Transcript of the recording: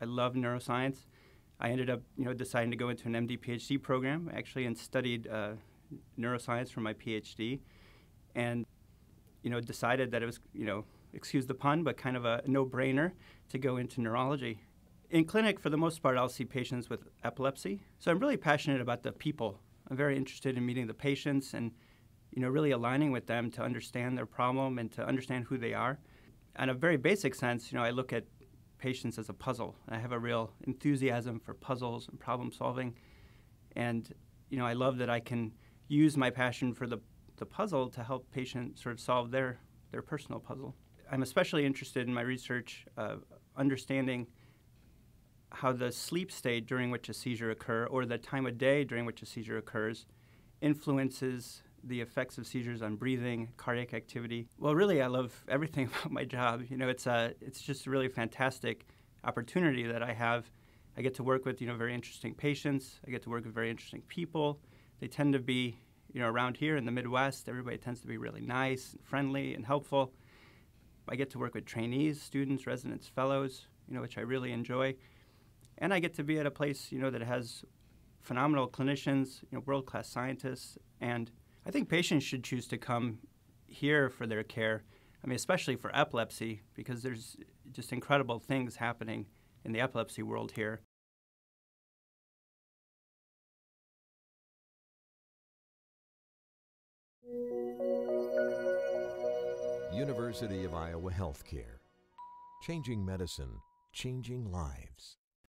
I love neuroscience. I ended up, you know, deciding to go into an MD PhD program actually, and studied uh, neuroscience for my PhD, and you know, decided that it was, you know, excuse the pun, but kind of a no-brainer to go into neurology. In clinic, for the most part, I'll see patients with epilepsy. So I'm really passionate about the people. I'm very interested in meeting the patients and, you know, really aligning with them to understand their problem and to understand who they are. In a very basic sense, you know, I look at patients as a puzzle. I have a real enthusiasm for puzzles and problem solving. And, you know, I love that I can use my passion for the, the puzzle to help patients sort of solve their, their personal puzzle. I'm especially interested in my research uh, understanding how the sleep state during which a seizure occurs or the time of day during which a seizure occurs influences the effects of seizures on breathing, cardiac activity. Well, really, I love everything about my job. You know, it's a, uh, it's just a really fantastic opportunity that I have. I get to work with you know very interesting patients. I get to work with very interesting people. They tend to be you know around here in the Midwest. Everybody tends to be really nice, and friendly, and helpful. I get to work with trainees, students, residents, fellows. You know, which I really enjoy, and I get to be at a place you know that has phenomenal clinicians, you know, world-class scientists, and I think patients should choose to come here for their care. I mean, especially for epilepsy, because there's just incredible things happening in the epilepsy world here. University of Iowa Healthcare. Changing medicine, changing lives.